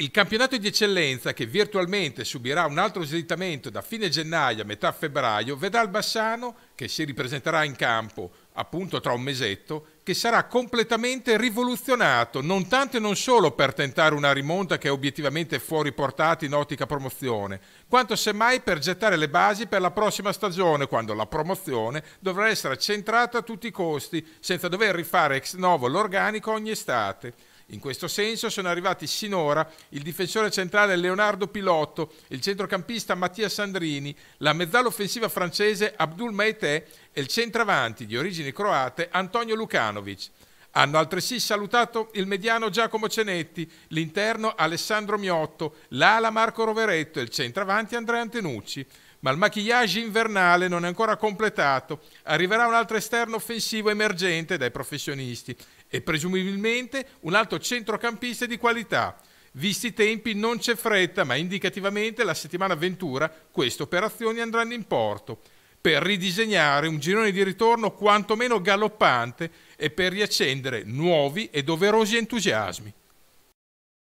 Il campionato di eccellenza, che virtualmente subirà un altro slittamento da fine gennaio a metà febbraio, vedrà il Bassano, che si ripresenterà in campo appunto tra un mesetto, che sarà completamente rivoluzionato, non tanto e non solo per tentare una rimonta che è obiettivamente fuori portata in ottica promozione, quanto semmai per gettare le basi per la prossima stagione, quando la promozione dovrà essere centrata a tutti i costi, senza dover rifare ex novo l'organico ogni estate. In questo senso sono arrivati sinora il difensore centrale Leonardo Pilotto, il centrocampista Mattia Sandrini, la mezzala offensiva francese Abdul Maite e il centravanti di origini croate Antonio Lukanovic. Hanno altresì salutato il mediano Giacomo Cenetti, l'interno Alessandro Miotto, l'ala Marco Roveretto e il centravanti Andrea Antenucci. Ma il maquillage invernale non è ancora completato. Arriverà un altro esterno offensivo emergente dai professionisti e presumibilmente un altro centrocampista di qualità. Visti i tempi non c'è fretta, ma indicativamente la settimana ventura queste operazioni andranno in porto per ridisegnare un girone di ritorno quantomeno galoppante e per riaccendere nuovi e doverosi entusiasmi.